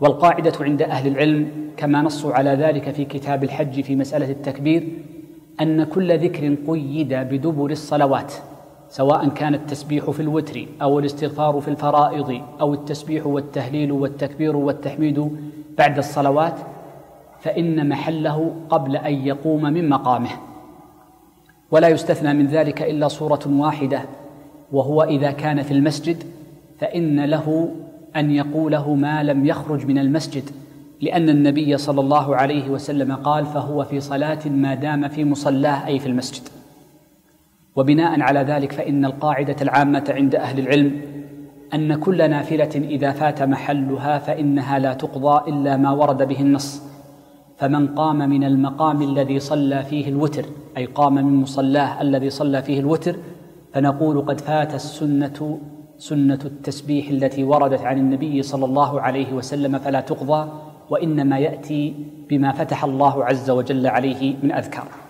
والقاعدة عند أهل العلم كما نصوا على ذلك في كتاب الحج في مسألة التكبير أن كل ذكر قيد بدبر الصلوات سواء كان التسبيح في الوتر أو الاستغفار في الفرائض أو التسبيح والتهليل والتكبير والتحميد بعد الصلوات فإن محله قبل أن يقوم من مقامه. ولا يستثنى من ذلك إلا صورة واحدة وهو إذا كان في المسجد فإن له أن يقوله ما لم يخرج من المسجد لأن النبي صلى الله عليه وسلم قال فهو في صلاة ما دام في مصلاه أي في المسجد. وبناء على ذلك فإن القاعدة العامة عند أهل العلم أن كل نافلة إذا فات محلها فإنها لا تقضى إلا ما ورد به النص. فمن قام من المقام الذي صلى فيه الوتر أي قام من مصلاه الذي صلى فيه الوتر فنقول قد فات السنة سنة التسبيح التي وردت عن النبي صلى الله عليه وسلم فلا تقضى وإنما يأتي بما فتح الله عز وجل عليه من أذكار.